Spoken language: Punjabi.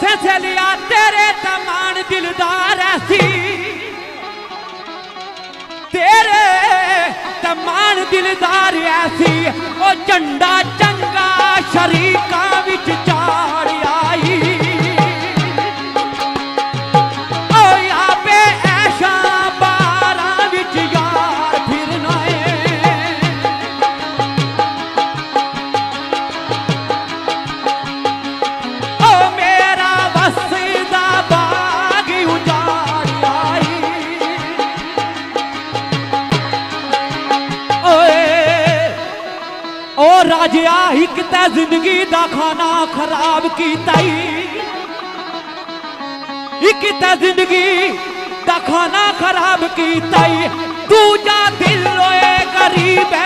ਸਸਲਿਆ ਤੇਰੇ ਤਮਾਨ ਦਿਲਦਾਰ ਐਸੀ ਤੇਰੇ ਤਾਂ ਤਮਾਨ ਦਿਲਦਾਰ ਐਸੀ ਉਹ ਝੰਡਾ ਓ ਰਾਜਿਆ, ਇੱਕ ਤਾਂ ਜ਼ਿੰਦਗੀ ਦਾ ਖਾਣਾ ਖਰਾਬ ਕੀਤਾ ਈ। ਇੱਕ ਤਾਂ ਜ਼ਿੰਦਗੀ ਦਾ ਖਾਣਾ ਖਰਾਬ ਕੀਤਾ ਈ। ਦੂਜਾ ਦਿਲ ਓਏ ਗਰੀਬ